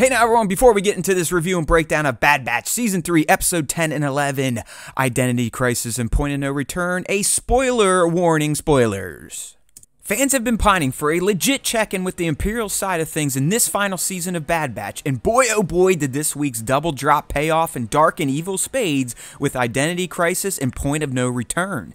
Hey now, everyone, before we get into this review and breakdown of Bad Batch Season 3, Episode 10 and 11, Identity Crisis and Point of No Return, a spoiler warning spoilers. Fans have been pining for a legit check in with the Imperial side of things in this final season of Bad Batch, and boy oh boy did this week's double drop pay off in dark and evil spades with Identity Crisis and Point of No Return.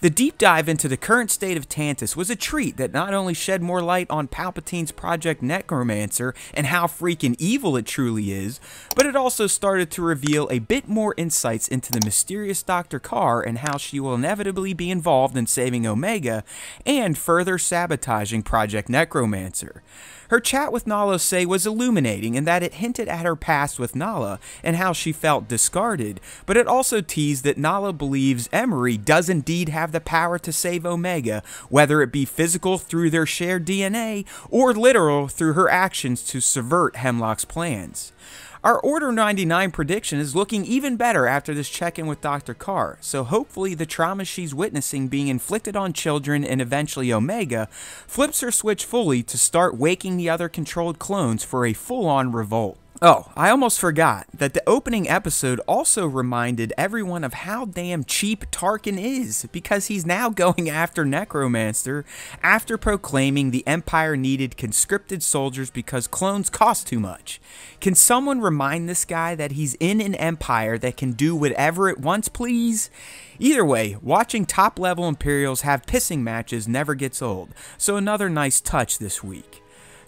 The deep dive into the current state of Tantiss was a treat that not only shed more light on Palpatine's Project Necromancer and how freaking evil it truly is, but it also started to reveal a bit more insights into the mysterious Dr. Karr and how she will inevitably be involved in saving Omega and further sabotaging Project Necromancer. Her chat with Nala Se was illuminating in that it hinted at her past with Nala and how she felt discarded, but it also teased that Nala believes Emerie does indeed have the power to save Omega, whether it be physical through their shared DNA or literal through her actions to subvert Hemlock's plans. Our Order 99 prediction is looking even better after this check in with Dr. Karr, so hopefully the trauma she's witnessing being inflicted on children and eventually Omega flips her switch fully to start waking the other controlled clones for a full on revolt. Oh, I almost forgot that the opening episode also reminded everyone of how damn cheap Tarkin is because he's now going after Necromancer after proclaiming the Empire needed conscripted soldiers because clones cost too much. Can someone remind this guy that he's in an empire that can do whatever it wants, please? Either way, watching top level Imperials have pissing matches never gets old, so another nice touch this week.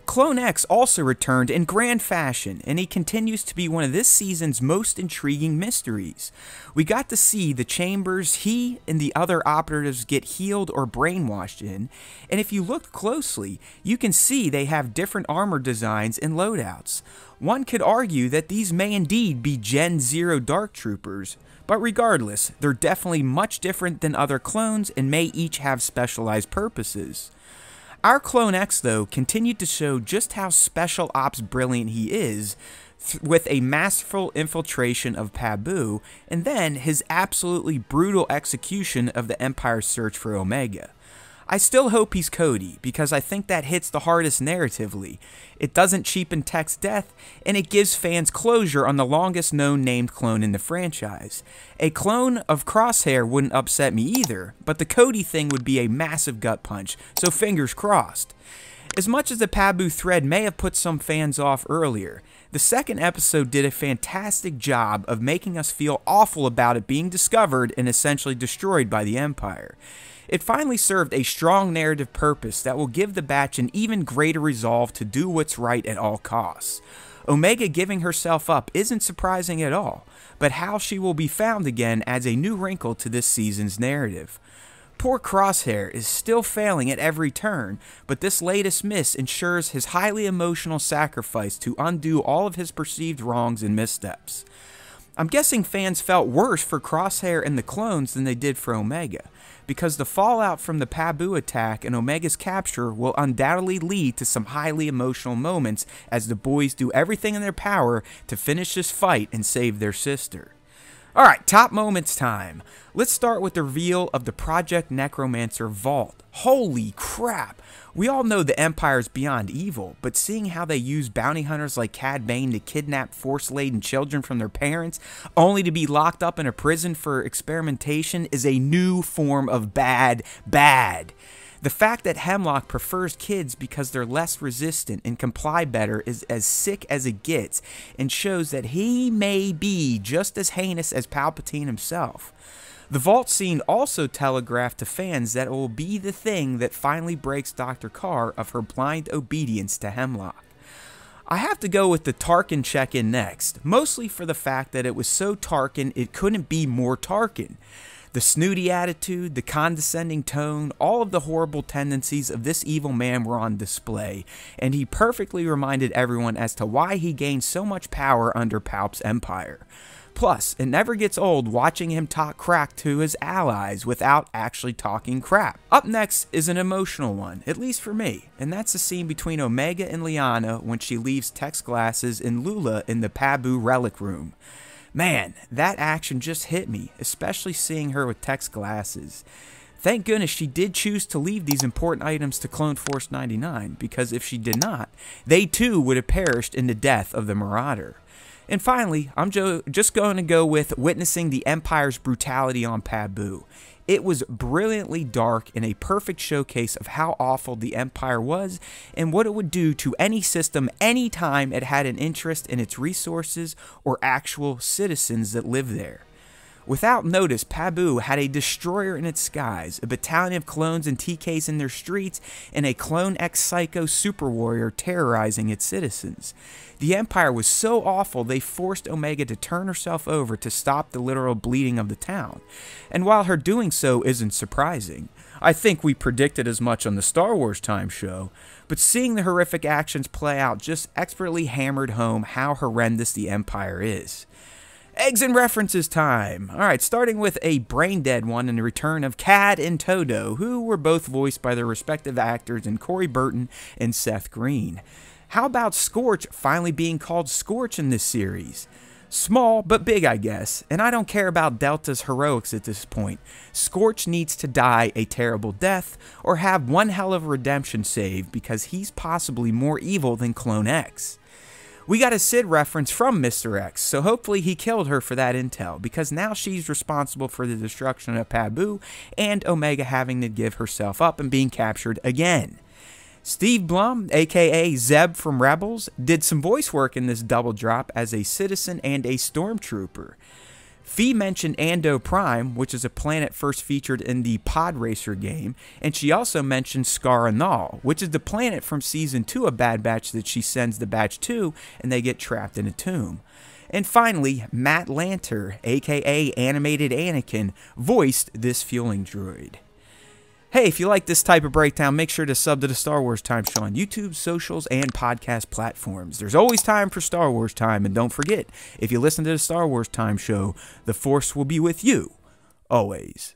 Clone X also returned in grand fashion, and he continues to be one of this season's most intriguing mysteries. We got to see the chambers he and the other operatives get healed or brainwashed in, and if you look closely, you can see they have different armor designs and loadouts. One could argue that these may indeed be Gen Zero Dark Troopers, but regardless, they're definitely much different than other clones and may each have specialized purposes. Our Clone X, though, continued to show just how special ops brilliant he is with a masterful infiltration of Pabu, and then his absolutely brutal execution of the Empire's search for Omega. I still hope he's Cody, because I think that hits the hardest narratively. It doesn't cheapen Tech's death, and it gives fans closure on the longest known named clone in the franchise. A clone of Crosshair wouldn't upset me either, but the Cody thing would be a massive gut punch, so fingers crossed. As much as the Pabu thread may have put some fans off earlier, the second episode did a fantastic job of making us feel awful about it being discovered and essentially destroyed by the Empire. It finally served a strong narrative purpose that will give the batch an even greater resolve to do what's right at all costs. Omega giving herself up isn't surprising at all, but how she will be found again adds a new wrinkle to this season's narrative. Poor Crosshair is still failing at every turn, but this latest miss ensures his highly emotional sacrifice to undo all of his perceived wrongs and missteps. I'm guessing fans felt worse for Crosshair and the clones than they did for Omega, because the fallout from the Pabu attack and Omega's capture will undoubtedly lead to some highly emotional moments as the boys do everything in their power to finish this fight and save their sister. Alright, top moments time. Let's start with the reveal of the Project Necromancer Vault. Holy crap! We all know the Empire is beyond evil, but seeing how they use bounty hunters like Cad Bane to kidnap force laden children from their parents, only to be locked up in a prison for experimentation, is a new form of bad, bad. The fact that Hemlock prefers kids because they're less resistant and comply better is as sick as it gets and shows that he may be just as heinous as Palpatine himself. The vault scene also telegraphed to fans that it will be the thing that finally breaks Dr. Karr of her blind obedience to Hemlock. I have to go with the Tarkin check in next, mostly for the fact that it was so Tarkin it couldn't be more Tarkin. The snooty attitude, the condescending tone, all of the horrible tendencies of this evil man were on display, and he perfectly reminded everyone as to why he gained so much power under Palp's empire. Plus, it never gets old watching him talk crack to his allies without actually talking crap. Up next is an emotional one, at least for me, and that's the scene between Omega and Lyana when she leaves Tech's glasses and Lula in the Pabu relic room. Man, that action just hit me, especially seeing her with Tech's glasses. Thank goodness she did choose to leave these important items to Clone Force 99, because if she did not, they too would have perished in the death of the Marauder. And finally, I'm just going to go with witnessing the Empire's brutality on Pabu. It was brilliantly dark and a perfect showcase of how awful the Empire was and what it would do to any system anytime it had an interest in its resources or actual citizens that live there. Without notice, Pabu had a destroyer in its skies, a battalion of clones and TKs in their streets, and a Clone X Psycho super warrior terrorizing its citizens. The Empire was so awful they forced Omega to turn herself over to stop the literal bleeding of the town. And while her doing so isn't surprising, I think we predicted as much on the Star Wars Time show, but seeing the horrific actions play out just expertly hammered home how horrendous the Empire is. Eggs and references time. All right, starting with a brain dead one in the return of Cad and Todo, who were both voiced by their respective actors in Corey Burton and Seth Green. How about Scorch finally being called Scorch in this series? Small, but big, I guess, and I don't care about Delta's heroics at this point. Scorch needs to die a terrible death or have one hell of a redemption save because he's possibly more evil than Clone X. We got a Cid reference from Mr. X, so hopefully he killed her for that intel, because now she's responsible for the destruction of Pabu and Omega having to give herself up and being captured again. Steve Blum, aka Zeb from Rebels, did some voice work in this double drop as a citizen and a stormtrooper. Phee mentioned Ando Prime, which is a planet first featured in the Pod Racer game, and she also mentioned Skara Null, which is the planet from Season 2 of Bad Batch that she sends the Batch to, and they get trapped in a tomb. And finally, Matt Lanter, aka Animated Anakin, voiced this fueling droid. Hey, if you like this type of breakdown, make sure to sub to the Star Wars Time Show on YouTube, socials, and podcast platforms. There's always time for Star Wars Time, and don't forget, if you listen to the Star Wars Time Show, the Force will be with you always.